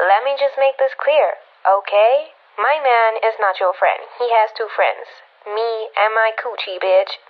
Let me just make this clear, okay? My man is not your friend. He has two friends. Me and my coochie bitch.